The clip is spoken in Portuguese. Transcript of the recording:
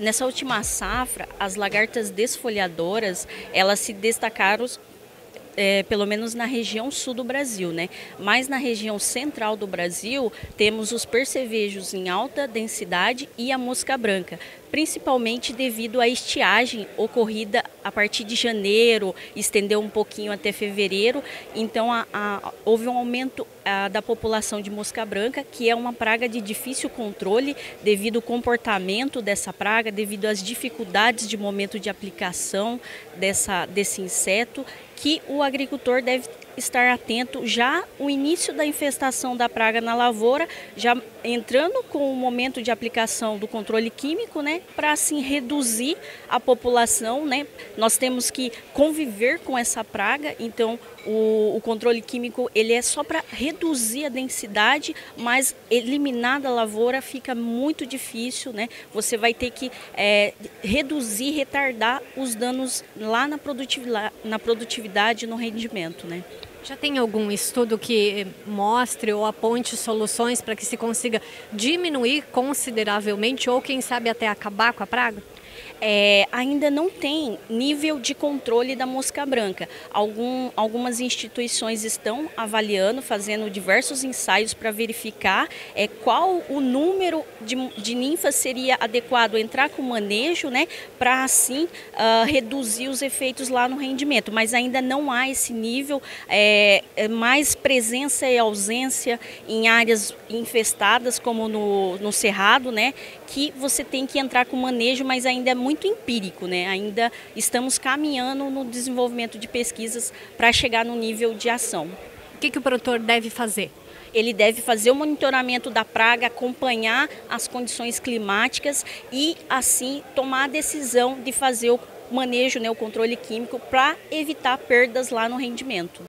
Nessa última safra, as lagartas desfolhadoras, elas se destacaram é, pelo menos na região sul do Brasil, né? Mas na região central do Brasil temos os percevejos em alta densidade e a mosca branca, principalmente devido à estiagem ocorrida a partir de janeiro, estendeu um pouquinho até fevereiro. Então a, a, houve um aumento a, da população de mosca branca, que é uma praga de difícil controle devido ao comportamento dessa praga, devido às dificuldades de momento de aplicação dessa, desse inseto que o agricultor deve estar atento já o início da infestação da praga na lavoura, já entrando com o momento de aplicação do controle químico, né, para assim reduzir a população, né? Nós temos que conviver com essa praga, então o, o controle químico ele é só para reduzir a densidade, mas eliminar da lavoura fica muito difícil, né? Você vai ter que é, reduzir, retardar os danos lá na produtividade, na produtividade, no rendimento, né? Já tem algum estudo que mostre ou aponte soluções para que se consiga diminuir consideravelmente ou, quem sabe, até acabar com a praga? É, ainda não tem nível de controle da mosca branca. Algum, algumas instituições estão avaliando, fazendo diversos ensaios para verificar é, qual o número de, de ninfas seria adequado entrar com manejo, né, para assim uh, reduzir os efeitos lá no rendimento. Mas ainda não há esse nível, é, é mais presença e ausência em áreas infestadas, como no, no cerrado, né, que você tem que entrar com manejo, mas ainda é muito muito empírico, né? Ainda estamos caminhando no desenvolvimento de pesquisas para chegar no nível de ação. O que, que o produtor deve fazer? ele deve fazer o monitoramento da praga, acompanhar as condições climáticas e, assim, tomar a decisão de fazer o manejo, né, o controle químico, para evitar perdas lá no rendimento.